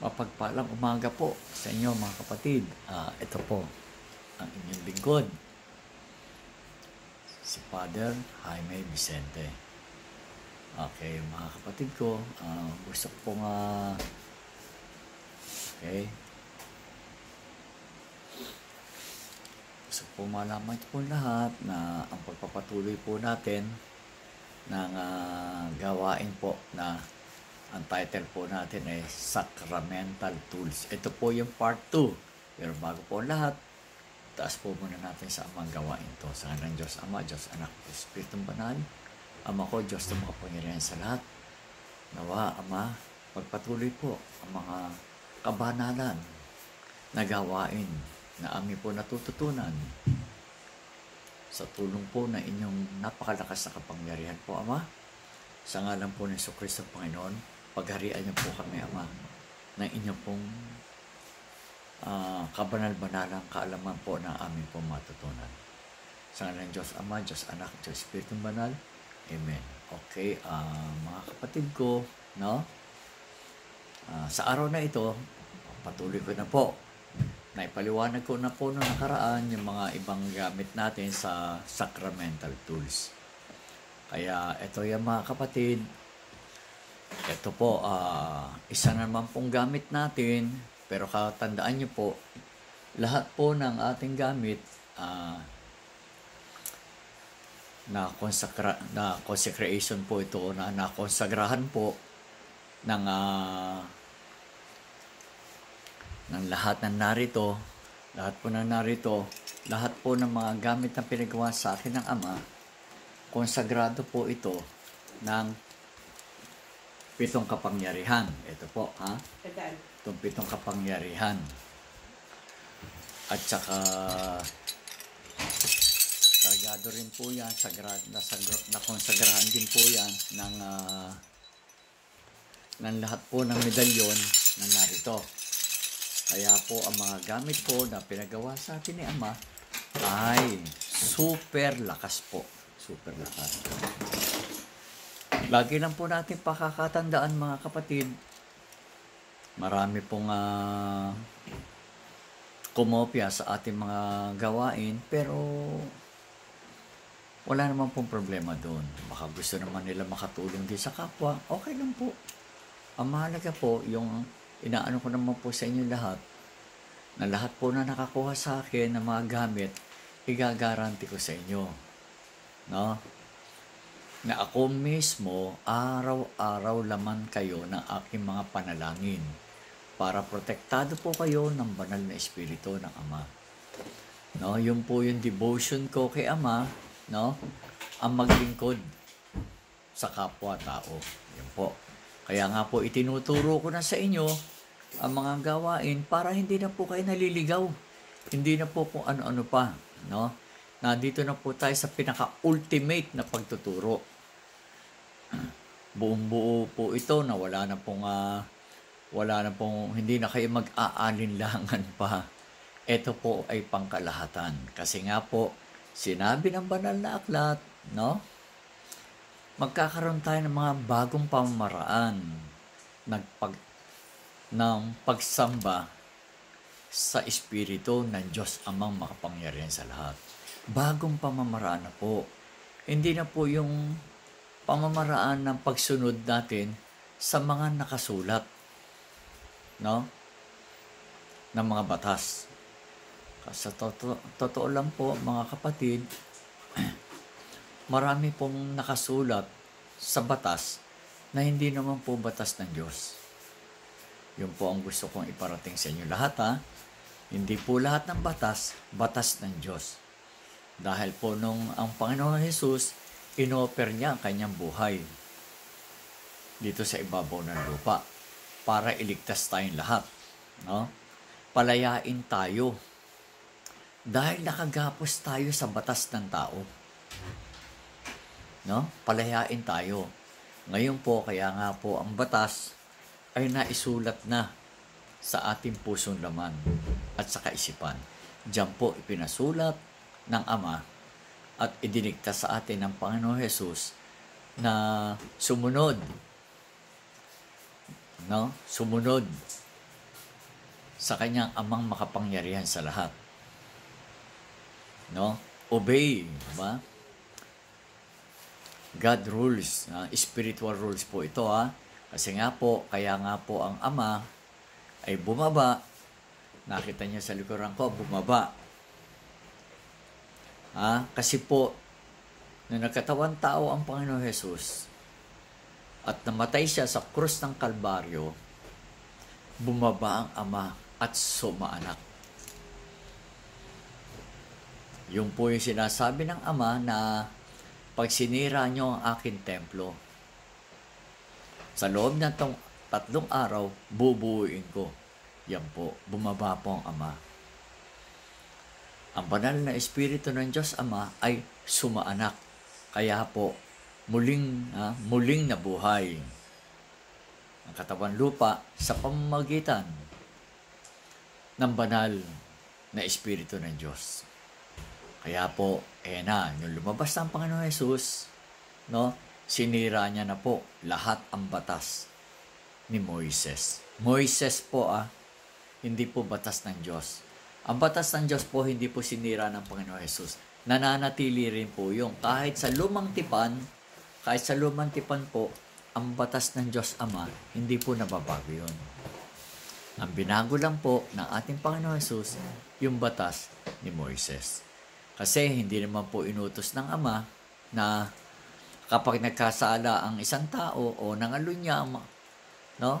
Mapagpalang umaga po sa inyo mga kapatid. Ah, ito po ang inyong lingkod. Si Father Jaime Vicente. Okay, mga kapatid ko, ah, gusto ko pong ah, okay, gusto pong malaman po lahat na ang pagpapatuloy po natin ng ah, gawain po na ang title po natin ay Sacramental Tools. Ito po yung part 2. Pero bago po lahat, taas po muna natin sa amang gawain to. Sa ng Diyos Ama, Diyos Anak, Espiritong Banal. Ama ko, Diyos na makapangyarihan sa lahat. Nawa, Ama, pagpatuloy po ang mga kabanalan na gawain na amin po natututunan sa tulong po na inyong napakalakas na kapangyarihan po, Ama. Sa ngalan po ni Kristo, Panginoon, pagharian niyo po kami, Ama, ng inyong pong ah, kabanal-banalang kaalaman po na amin po matutunan. Sa ngalan ng Diyos Ama, Diyos Anak, Diyos Espiritong Banal. Amen. Okay, ah, mga kapatid ko, no? Ah, sa araw na ito, patuloy ko na po. Naipaliwanag ko na po noong nakaraan yung mga ibang gamit natin sa sacramental tools. Kaya ito yung mga kapatid, ito po, ah, isa na naman pong gamit natin, pero katandaan nyo po, lahat po ng ating gamit ah, na consecra na consecration po ito na nakonsagrahan po ng ah, ng lahat ng narito lahat po ng narito lahat po ng mga gamit na pinagawa sa akin ng Ama konsagrado po ito ng pitong kapangyarihan. Ito po, ha? Itong pitong kapangyarihan. At saka, sargado rin po yan, sagra, nasagro, nakonsagrahan din po yan ng, ah, ng lahat po ng medalyon na narito. Kaya po, ang mga gamit po na pinagawa sa atin ni Ama ay super lakas po. Super lakas. Lagi lang po natin pakakatandaan mga kapatid, marami pong ah, kumopya sa ating mga gawain, pero wala naman pong problema doon. Baka gusto naman nila makatulong din sa kapwa, okay lang po. Ang mahalaga po, yung inaano ko naman po sa inyo lahat, na lahat po na nakakuha sa akin ng mga gamit, igagaranti ko sa inyo. No? Na ako mismo araw-araw laman kayo ng aking mga panalangin para protektado po kayo ng banal na espiritu ng Ama. No, yun po yung devotion ko kay Ama, no? Ang maglingkod sa kapwa-tao. Yun po. Kaya nga po itinuturo ko na sa inyo ang mga gawain para hindi na po kayo naliligaw. Hindi na po kung ano-ano pa, no? Nandito na po tayo sa pinaka-ultimate na pagtuturo. Buong buo po ito na wala na pong ah, wala na pong hindi na kayo mag-aalinlangan pa. Ito po ay pangkalahatan. Kasi nga po, sinabi ng banal na aklat, no? Magkakaroon tayo ng mga bagong pamamaraan nagpag ng pagsamba sa Espiritu ng Diyos Amang makapangyarihan sa lahat bagong pamamaraan na po. Hindi na po yung pamamaraan ng pagsunod natin sa mga nakasulat. No? Ng mga batas. Kasi totoo, totoo lang po, mga kapatid, marami pong nakasulat sa batas na hindi naman po batas ng Diyos. Yun po ang gusto kong iparating sa inyo lahat ha. Hindi po lahat ng batas, batas ng Diyos. Dahil po nung ang Panginoon Jesus, inoffer niya ang kanyang buhay dito sa ibabaw ng lupa para iligtas tayong lahat. No? Palayain tayo dahil nakagapos tayo sa batas ng tao. No? Palayain tayo. Ngayon po, kaya nga po ang batas ay naisulat na sa ating pusong laman at sa kaisipan. Diyan po ipinasulat ng Ama at idinikta sa atin ng Panginoon Jesus na sumunod no sumunod sa kanyang amang makapangyarihan sa lahat. No? Obey, ba? God rules, uh, spiritual rules po ito ha. Kasi nga po, kaya nga po ang ama ay bumaba. Nakita niyo sa likuran ko, bumaba. Ha? Kasi po, nung nagkatawan tao ang Panginoon Jesus at namatay siya sa krus ng Kalbaryo, bumaba ang ama at sumaanak. Yung po yung sinasabi ng ama na pag sinira nyo ang aking templo, sa loob ng tatlong araw, bubuuin ko. Yan po, bumaba po ang Ama. Ang banal na Espiritu ng Diyos Ama ay sumaanak. Kaya po, muling, ha, muling nabuhay ang katawan lupa sa pamamagitan ng banal na Espiritu ng Diyos. Kaya po, eh na, yung lumabas ng Panginoon Jesus, no, sinira niya na po lahat ang batas ni Moises. Moises po ah, hindi po batas ng Diyos. Ang batas ng Diyos po hindi po sinira ng Panginoon Jesus. Nananatili rin po yung kahit sa lumang tipan, kahit sa lumang tipan po, ang batas ng Diyos Ama, hindi po nababago yun. Ang binago lang po ng ating Panginoon Jesus, yung batas ni Moises. Kasi hindi naman po inutos ng Ama na kapag nagkasala ang isang tao o nangalo niya, no?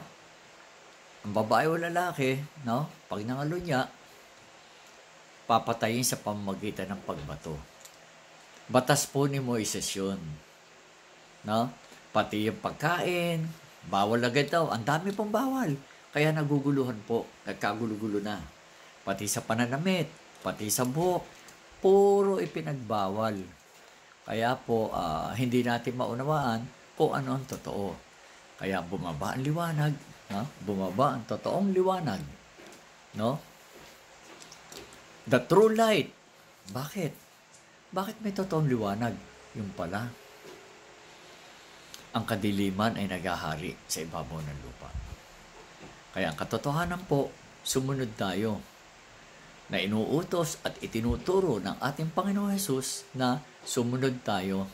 Ang babae o lalaki, no? Pag nangalo niya, papatayin sa pamamagitan ng pagbato. Batas po ni Moises yun. No? Pati yung pagkain, bawal agad daw. Ang dami pong bawal. Kaya naguguluhan po, nagkagulo-gulo na. Pati sa pananamit, pati sa buhok, puro ipinagbawal. Kaya po, uh, hindi natin maunawaan kung ano ang totoo. Kaya bumaba ang liwanag, no? bumaba ang totoong liwanag. No? The true light. Bakit? Bakit may totoong liwanag? Yung pala, ang kadiliman ay nagahari sa ibabaw ng lupa. Kaya ang katotohanan po, sumunod tayo na inuutos at itinuturo ng ating Panginoon Jesus na sumunod tayo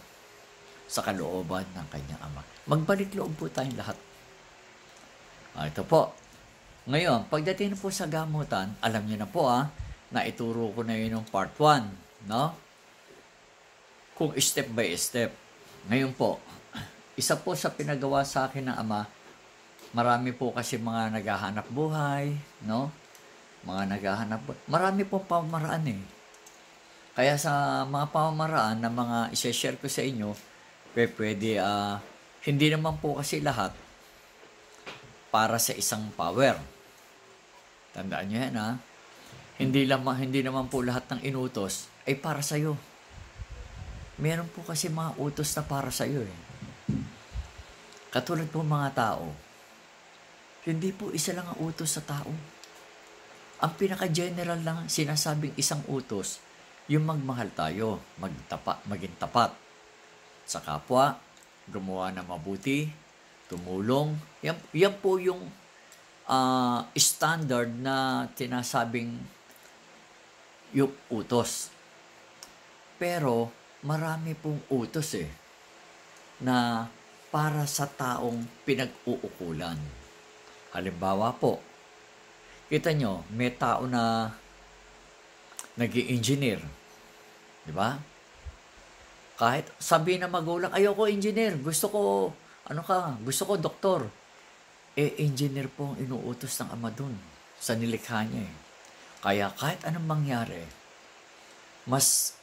sa kalooban ng kanyang Ama. Magbalik loob po tayong lahat. Ah, ito po. Ngayon, pagdating po sa gamutan, alam niyo na po ah, na ituro ko na yun yung part 1. No? Kung step by step. Ngayon po, isa po sa pinagawa sa akin ng Ama, marami po kasi mga naghahanap buhay, no? mga naghahanap. Marami pong pamamaraan eh. Kaya sa mga pamamaraan na mga isa-share ko sa inyo, pwede, uh, hindi naman po kasi lahat para sa isang power. Tandaan nyo yan ha. Hindi, lamang, hindi naman po lahat ng inutos ay para sa iyo. Meron po kasi mga utos na para sa iyo eh. Katulad po mga tao, hindi po isa lang ang utos sa tao ang pinaka-general lang sinasabing isang utos, yung magmahal tayo, magtapa, maging tapat sa kapwa, gumawa na mabuti, tumulong. Yan, yan po yung uh, standard na tinasabing yung utos. Pero marami pong utos eh na para sa taong pinag-uukulan. Halimbawa po, Kita nyo, may tao na nag engineer Di ba? Kahit sabi na magulang, ayoko engineer, gusto ko, ano ka, gusto ko doktor. Eh, engineer po ang inuutos ng ama dun sa nilikha niya eh. Kaya kahit anong mangyari, mas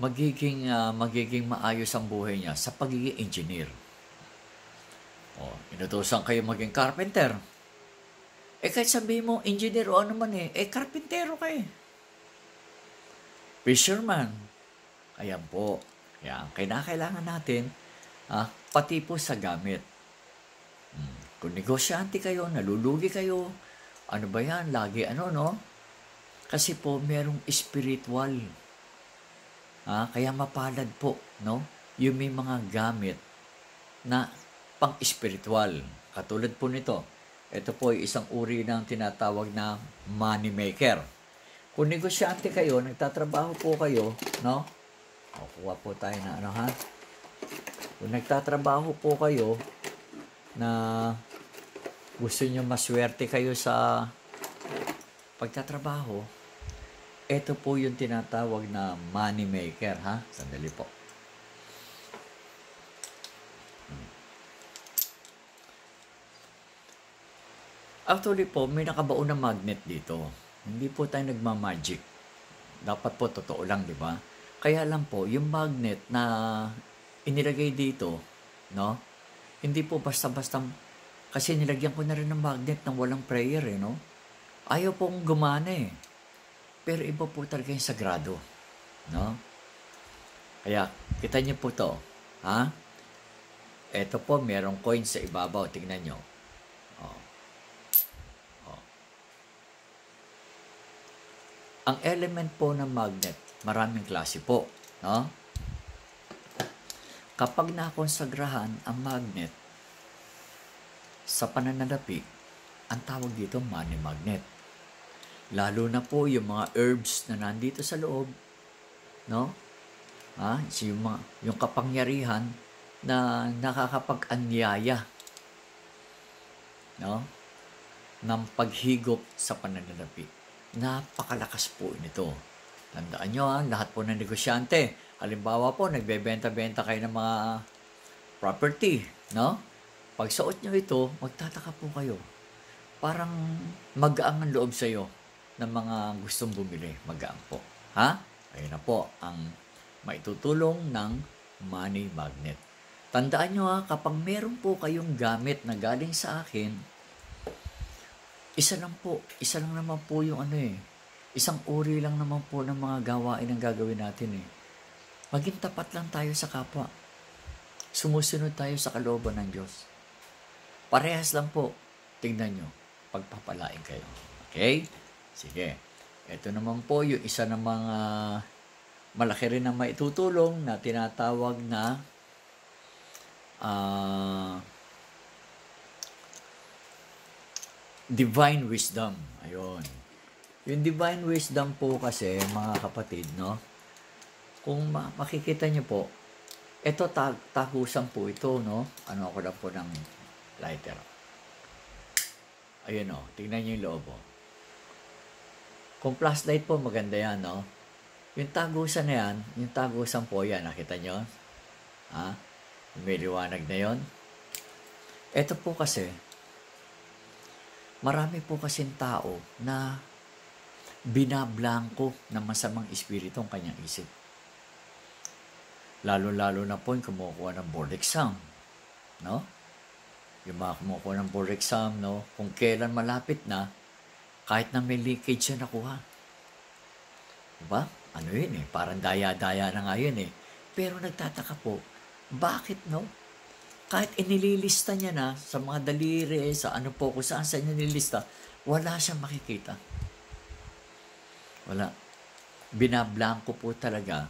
magiging uh, magiging maayos ang buhay niya sa pagiging engineer. Oh, inutusan kayo maging carpenter eh kahit sabihin mo, engineer o ano man eh, eh karpintero ka eh. Fisherman. Ayan po. Yan. Kailangan natin, ah, pati po sa gamit. Hmm. Kung negosyante kayo, nalulugi kayo, ano ba yan? Lagi ano, no? Kasi po, merong spiritual. Ah, kaya mapalad po, no? Yung may mga gamit na pang-spiritual. Katulad po nito, ito po ay isang uri ng tinatawag na money maker. Kung negosyante kayo, nagtatrabaho po kayo, no? O, kuha po tayo na ano ha? Kung nagtatrabaho po kayo na gusto nyo maswerte kayo sa pagtatrabaho, ito po yung tinatawag na money maker, ha? Sandali po. Actually po, may nakabaon na magnet dito. Hindi po tayo nagma-magic. Dapat po totoo lang, di ba? Kaya lang po, yung magnet na inilagay dito, no? Hindi po basta-basta, kasi nilagyan ko na rin ng magnet ng walang prayer, eh, no? Ayaw pong gumana, eh. Pero iba po talaga yung sagrado, no? Kaya, kita niyo po to, ha? Ito po, merong coin sa ibabaw. Tingnan nyo. Oh. Oh. Ang element po ng magnet, maraming klase po. No? Kapag nakonsagrahan ang magnet sa pananalapi, ang tawag dito money magnet. Lalo na po yung mga herbs na nandito sa loob, no? Ha? So yung, mga, yung kapangyarihan na nakakapag-anyaya no? ng paghigop sa pananalapi. Napakalakas po nito. Tandaan nyo ha, lahat po ng negosyante. Halimbawa po, nagbebenta-benta kayo ng mga property, no? Pag suot nyo ito, magtataka po kayo. Parang magaang ang loob sa iyo ng mga gustong bumili. Magaang po. Ha? Ayun na po ang maitutulong ng money magnet. Tandaan nyo ha, kapag meron po kayong gamit na galing sa akin, isa lang po, isa lang naman po yung ano eh, isang uri lang naman po ng mga gawain ang gagawin natin eh. Maging tapat lang tayo sa kapwa. Sumusunod tayo sa kalooban ng Diyos. Parehas lang po. Tingnan nyo, pagpapalain kayo. Okay? Sige. Ito naman po yung isa ng mga malaki rin na maitutulong na tinatawag na uh, divine wisdom. Ayun. Yung divine wisdom po kasi, mga kapatid, no? Kung makikita niyo po, ito tag tahusan po ito, no? Ano ako lang po ng lighter. Ayun, no? Tingnan niyo yung loob, oh. Kung flashlight po, maganda yan, no? Yung tagusan na yan, yung tagusan po yan, nakita nyo? Ha? May liwanag na yon. Ito po kasi, marami po kasing tao na binablangko ng masamang espiritu ang kanyang isip. Lalo-lalo na po yung kumukuha ng board exam. No? Yung mga kumukuha ng board exam, no? Kung kailan malapit na, kahit na may leakage siya nakuha. Diba? Ano yun eh, parang daya-daya na nga yun eh. Pero nagtataka po, bakit no? Kahit inililista niya na sa mga daliri, sa ano po, kung saan sa niya nilista, wala siyang makikita. Wala. Binablanko po talaga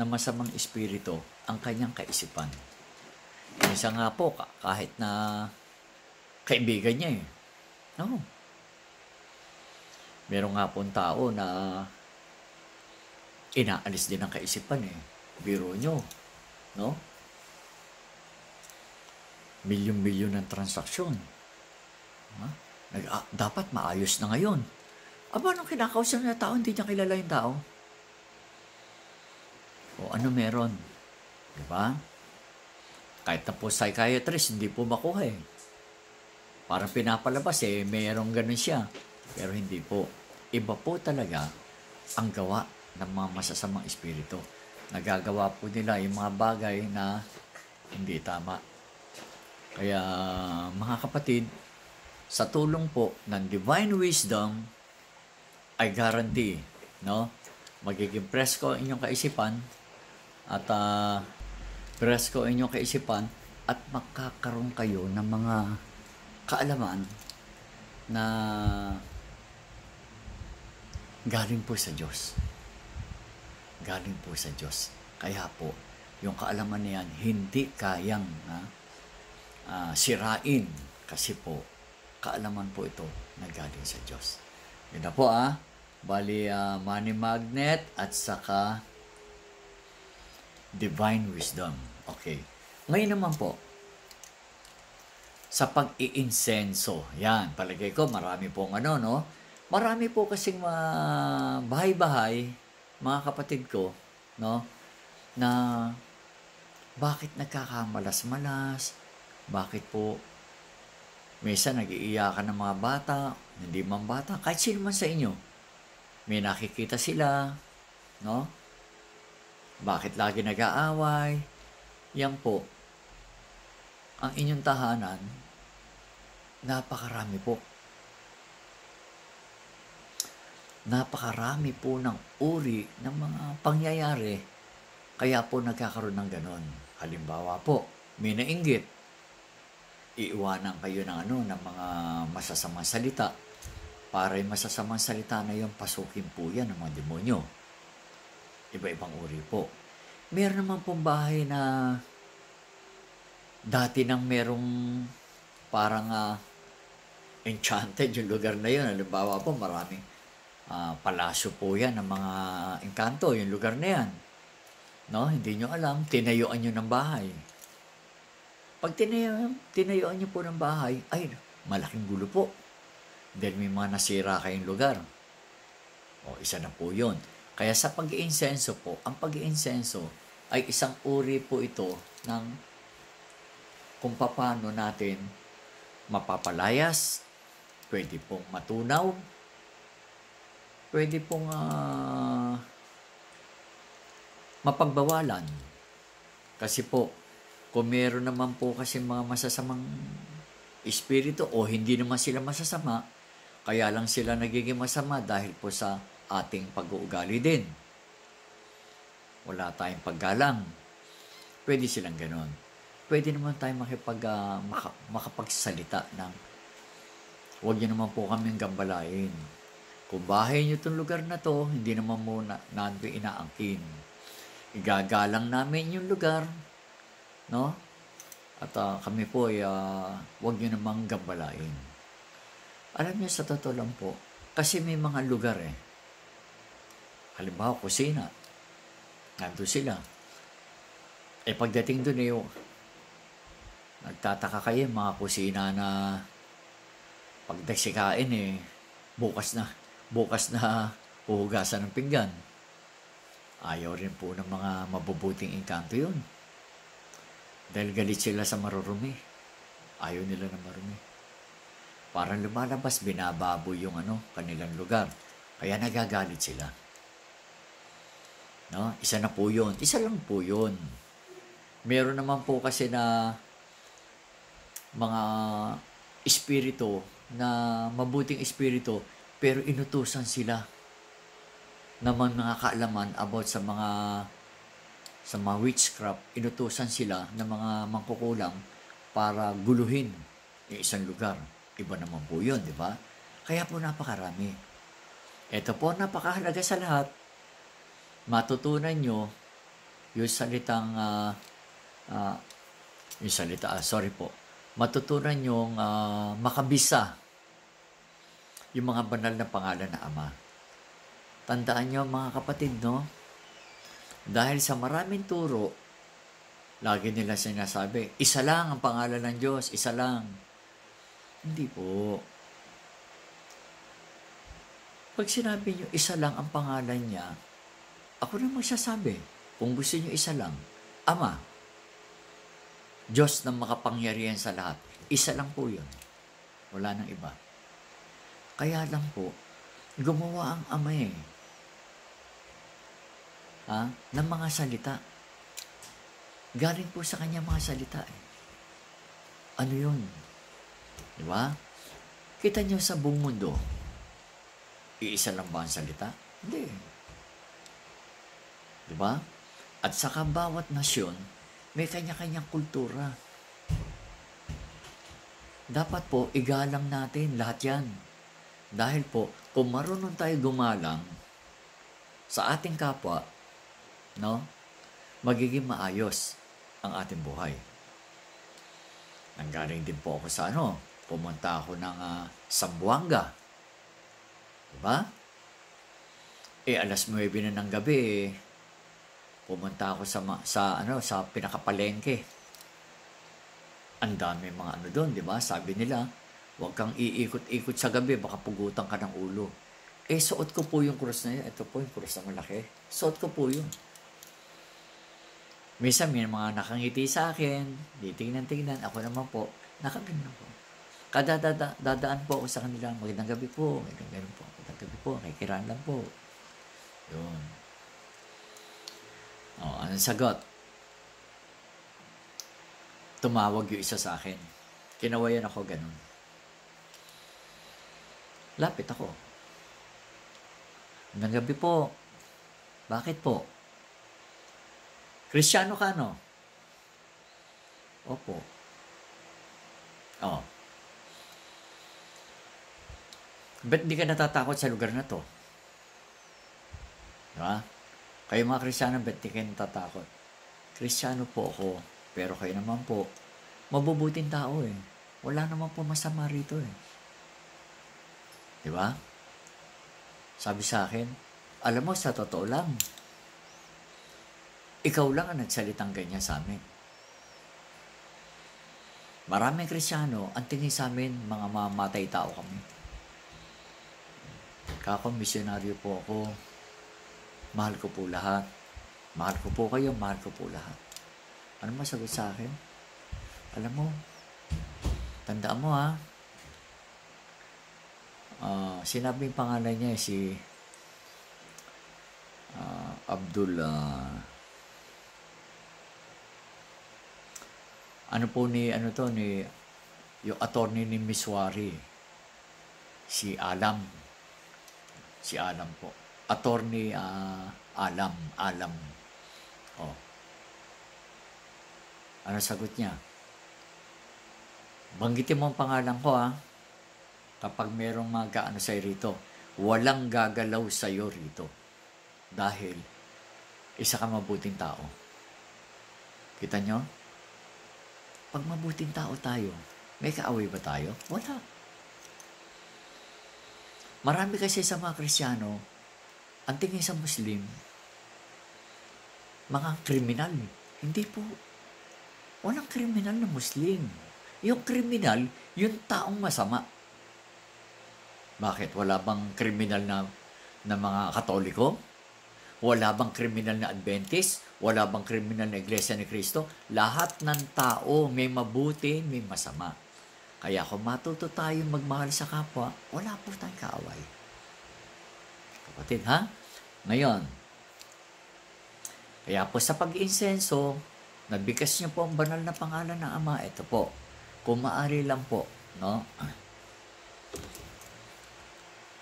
ng masamang espiritu ang kanyang kaisipan. Isa nga po, kahit na kaibigan niya eh. No. Meron nga pong tao na inaalis din ang kaisipan eh. Biro nyo. No? Milyon-milyon ng transaksyon. Ha? Nag, ah, dapat maayos na ngayon. Aba, nung kinakausap na tao, hindi niya kilala yung tao. O ano meron? Di ba? Kahit na po psychiatrist, hindi po makuha eh. Parang pinapalabas eh, mayroong ganun siya. Pero hindi po. Iba po talaga ang gawa ng mga masasamang espiritu. Nagagawa po nila yung mga bagay na hindi tama. Kaya mga kapatid, sa tulong po ng divine wisdom, ay guarantee, no? Magiging presko inyong kaisipan at uh, presko inyong kaisipan at makakaroon kayo ng mga kaalaman na galing po sa Diyos. Galing po sa Diyos. Kaya po, yung kaalaman niyan, hindi kayang ha, uh, sirain kasi po kaalaman po ito na galing sa Diyos. Yun na po ah. Bali, uh, money magnet at saka divine wisdom. Okay. Ngayon naman po, sa pag-iinsenso. Yan, palagay ko marami pong ano, no? Marami po kasing mga bahay-bahay, mga kapatid ko, no? Na bakit nagkakamalas-malas? Bakit po Minsan nag-iiyakan ng mga bata, hindi man bata, kahit sino man sa inyo. May nakikita sila, no? Bakit lagi nag-aaway? Yan po. Ang inyong tahanan, napakarami po. Napakarami po ng uri ng mga pangyayari kaya po nagkakaroon ng ganon. Halimbawa po, may nainggit, iiwanan kayo ng ano ng mga masasamang salita para yung masasamang salita na yung pasukin po yan ng mga demonyo. Iba-ibang uri po. Meron naman pong bahay na dati nang merong parang uh, enchanted yung lugar na yun. Halimbawa po, maraming uh, palasyo po yan ng mga engkanto, yung lugar na yan. No? Hindi nyo alam, tinayuan nyo ng bahay pag tinayo, tinayuan niyo po ng bahay, ay, malaking gulo po. Dahil may mga nasira kayong lugar. O, isa na po yun. Kaya sa pag-iinsenso po, ang pag-iinsenso ay isang uri po ito ng kung paano natin mapapalayas, pwede pong matunaw, pwede pong uh, mapagbawalan. Kasi po, kung meron naman po kasi mga masasamang espiritu o hindi naman sila masasama, kaya lang sila nagiging masama dahil po sa ating pag-uugali din. Wala tayong paggalang. Pwede silang ganon. Pwede naman tayong makipag, uh, maka, makapagsalita ng huwag niyo naman po kaming gambalain. Kung bahay niyo itong lugar na to, hindi naman muna natin inaangkin. Igagalang namin yung lugar, No? At uh, kami po ay uh, huwag nyo namang gambalain. Alam niyo sa totoo lang po, kasi may mga lugar eh. Halimbawa, kusina. Nandun sila. Eh pagdating doon eh, nagtataka kayo mga kusina na pagdagsikain eh, bukas na, bukas na puhugasan ng pinggan. Ayaw rin po ng mga mabubuting engkanto yun. Dahil galit sila sa marurumi. Ayaw nila na marumi. Parang lumalabas, binababoy yung ano, kanilang lugar. Kaya nagagalit sila. No? Isa na po yun. Isa lang po yun. Meron naman po kasi na mga espiritu na mabuting espiritu pero inutusan sila naman mga kaalaman about sa mga sa mga witchcraft, inutusan sila ng mga mangkukulam para guluhin yung isang lugar. Iba naman po yun, di ba? Kaya po napakarami. Ito po napakahalaga sa lahat. Matutunan nyo yung salitang uh, uh, yung salita, uh, sorry po, matutunan nyo uh, makabisa yung mga banal na pangalan na Ama. Tandaan nyo mga kapatid, no? Dahil sa maraming turo, lagi nila sinasabi, isa lang ang pangalan ng Diyos, isa lang. Hindi po. Pag sinabi nyo, isa lang ang pangalan niya, ako na magsasabi, kung gusto nyo isa lang, Ama, Diyos na makapangyarihan sa lahat, isa lang po yun. Wala nang iba. Kaya lang po, gumawa ang Ama eh ha, ng mga salita. Galing po sa kanya mga salita eh. Ano yun? Di ba? Kita niyo sa buong mundo, iisa lang ba ang salita? Hindi. Di ba? At saka bawat nasyon, may kanya-kanyang kultura. Dapat po, igalang natin lahat yan. Dahil po, kung marunong tayo gumalang sa ating kapwa, no? Magiging maayos ang ating buhay. Nanggaling din po ako sa ano, pumunta ako ng uh, Sambuanga. Diba? Eh, alas 9 na ng gabi, eh, pumunta ako sa, sa, ano, sa pinakapalengke. Ang dami mga ano doon, di ba? Sabi nila, huwag kang iikot-ikot sa gabi, baka pugutan ka ng ulo. Eh, suot ko po yung cross na yun. Ito po yung cross na malaki. Suot ko po yun. Minsan may mga nakangiti sa akin, titingnan-tingnan. Ako naman po, nakaganda po. Kada dada, dadaan po ako sa kanila, magandang gabi po, magandang gabi po, magandang gabi po, nakikiran lang po. Yun. O, anong sagot? Tumawag yung isa sa akin. Kinawayan ako ganun. Lapit ako. Magandang gabi po. Bakit po? Kristyano ka, no? Opo. Oh. Ba't di ka natatakot sa lugar na to? Diba? Kayo mga Kristiyano, ba't di kayo? Kristiyano po ako, pero kayo naman po, mabubuting tao eh. Wala naman po masama rito eh. Diba? Sabi sa akin, alam mo, sa totoo lang, ikaw lang ang nagsalitang ganyan sa amin. Maraming krisyano, ang tingin sa amin, mga mamatay tao kami. Kako, misyonaryo po ako. Mahal ko po lahat. Mahal ko po kayo, mahal ko po lahat. Ano masagot sa akin? Alam mo, tandaan mo ha, uh, sinabi yung pangalan niya si uh, Abdul uh, ano po ni ano to ni yung attorney ni Miswari si Alam Si Alam po. Attorney uh, Alam. Alam. Oh. Ano sagot niya? Banggitin mo ang pangalan ko ha. Kapag merong mag-ano sa'yo rito, walang gagalaw sa'yo rito. Dahil isa ka mabuting tao. Kita nyo? Pag mabuting tao tayo, may kaaway ba tayo? Wala. Marami kasi sa mga Kristiyano, ang tingin sa Muslim, mga kriminal. Hindi po. Walang kriminal na Muslim. Yung kriminal, yung taong masama. Bakit? Wala bang kriminal na, na mga katoliko? Wala bang kriminal na Adventist? Wala bang kriminal na Iglesia ni Kristo? Lahat ng tao may mabuti, may masama. Kaya kung matuto tayong magmahal sa kapwa, wala po tayong kaaway. Kapatid, ha? Ngayon, kaya po sa pag-insenso, nabigkas niyo po ang banal na pangalan ng Ama. Ito po, kung maaari lang po, no?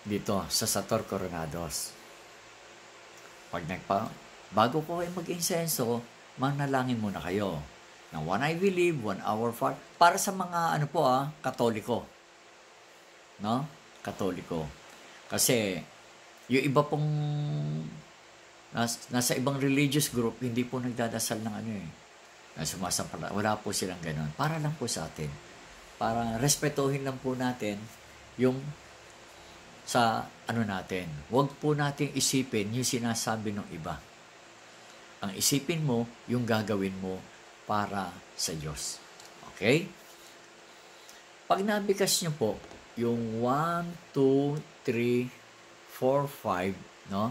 Dito, sa Sator Coronados. Pag nagpa, bago ko kayo mag-insenso, manalangin muna kayo ng one I believe, one hour far, para sa mga ano po ah, katoliko. No? Katoliko. Kasi, yung iba pong nas, nasa ibang religious group, hindi po nagdadasal ng ano eh. Sumasampala. Wala po silang ganun. Para lang po sa atin. Para respetuhin lang po natin yung sa ano natin. Huwag po nating isipin yung sinasabi ng iba. Ang isipin mo, yung gagawin mo para sa Diyos. Okay? Pag nabikas nyo po, yung 1, 2, 3, 4, 5, no?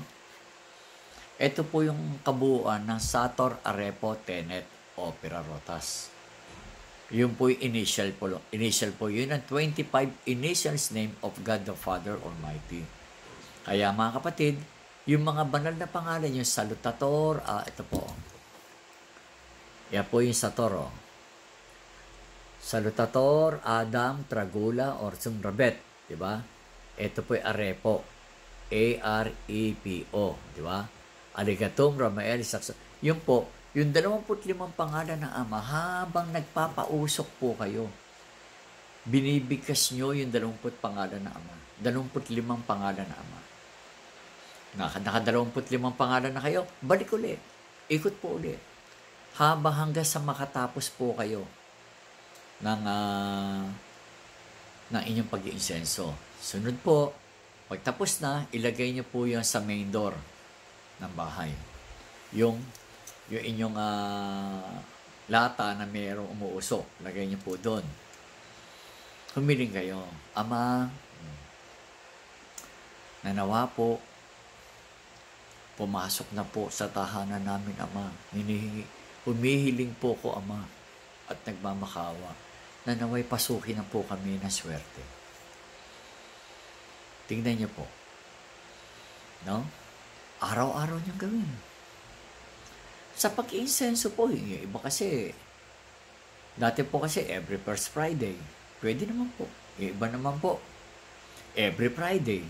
Ito po yung kabuuan ng Sator Arepo Tenet Opera Rotas. Yun po yung initial po. Initial po yun ang 25 initials name of God the Father Almighty. Kaya mga kapatid, yung mga banal na pangalan, yung salutator, uh, ito po, yan po yung sa toro. Salutator Adam Tragula or Sumrabet, di ba? Ito po yung Arepo. A-R-E-P-O, di ba? Aligatum Ramael Sakso. Yun po, yung 25 pangalan ng Ama, habang nagpapausok po kayo, binibigkas nyo yung 20 pangalan ng Ama. 25 pangalan ng Ama. Naka, naka 25 pangalan na kayo, balik ulit. Ikot po ulit haba hanggang sa makatapos po kayo ng uh, ng inyong pag-iinsenso. Sunod po, pagtapos na, ilagay niyo po yan sa main door ng bahay. Yung, yung inyong ah, lata na mayroong umuusok, lagay niyo po doon. Humiling kayo, Ama, nanawa po, pumasok na po sa tahanan namin, Ama. Hinihingi, humihiling po ko, Ama, at nagmamakawa na naway pasukin na po kami ng swerte. Tingnan niyo po. No? Araw-araw niyang gawin. Sa pag-insenso po, yung iba kasi, dati po kasi every first Friday. Pwede naman po. Yung iba naman po, every Friday.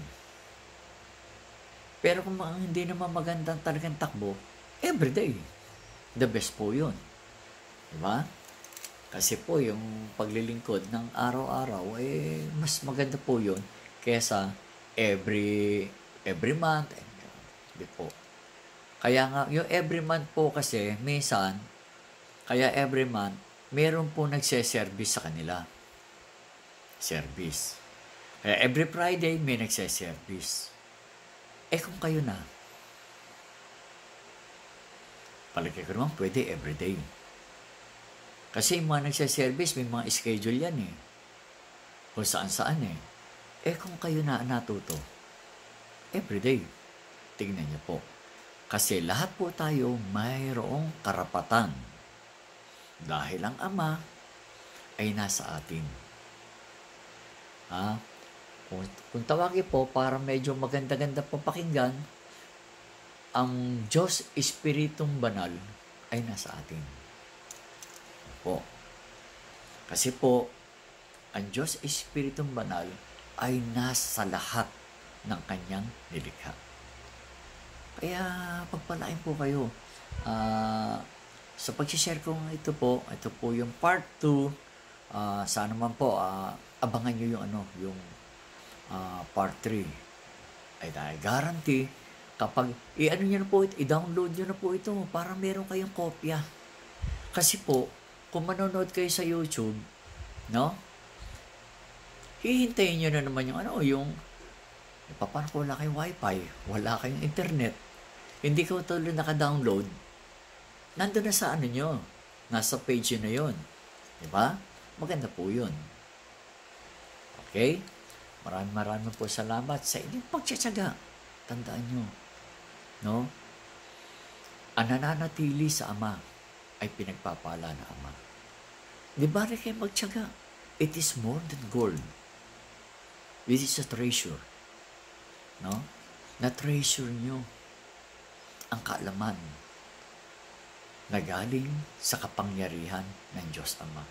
Pero kung hindi naman magandang talagang takbo, every day. The best po yun. Diba? Kasi po yung paglilingkod ng araw-araw, eh, mas maganda po yun kesa every every month. Di po. Kaya nga, yung every month po kasi, minsan, kaya every month, meron po nagse-service sa kanila. Service. Kaya every Friday, may nagse-service. Eh kung kayo na, palagay ko naman pwede everyday. Kasi yung mga nagsa-service, may mga schedule yan eh. Kung saan-saan eh. Eh kung kayo na natuto, everyday, tignan niyo po. Kasi lahat po tayo mayroong karapatan. Dahil ang Ama ay nasa atin. Ha? Kung, kung tawagin po, para medyo maganda-ganda papakinggan, ang Diyos Espiritong Banal ay nasa atin po. Kasi po, ang Diyos Espiritong Banal ay nasa lahat ng kanyang nilikha. Kaya pagpalain po kayo. Uh, sa pag-share ko ito po, ito po yung part 2. Uh, sana man po, uh, abangan nyo yung ano, yung uh, part 3. Ay dahil guarantee, kapag i-ano nyo na po, i-download nyo na po ito para meron kayong kopya. Kasi po, kung manonood kayo sa YouTube, no? Hihintayin nyo na naman yung ano, yung eh, paano kung wala kayong wifi, wala kayong internet, hindi ko tuloy naka-download, nandun na sa ano nyo, nasa page na yon Di ba? Maganda po yun. Okay? Maraming maraming po salamat sa inyong pagtsatsaga. Tandaan nyo, no? Ang nananatili sa Ama ay pinagpapala na Ama. Di ba rin kayo magtsaga? It is more than gold. It is a treasure. No? Na-treasure nyo ang kaalaman na galing sa kapangyarihan ng Diyos Ama.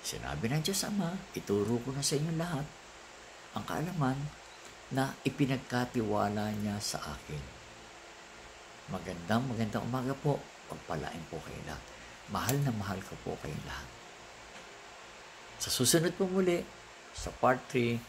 Sinabi ng Diyos Ama, ituro ko na sa inyo lahat ang kaalaman na ipinagkatiwala niya sa akin. Magandang magandang umaga po. Pagpalain po kayo lahat. Mahal na mahal ko po kayo lahat. Sa susunod po muli, sa part 3,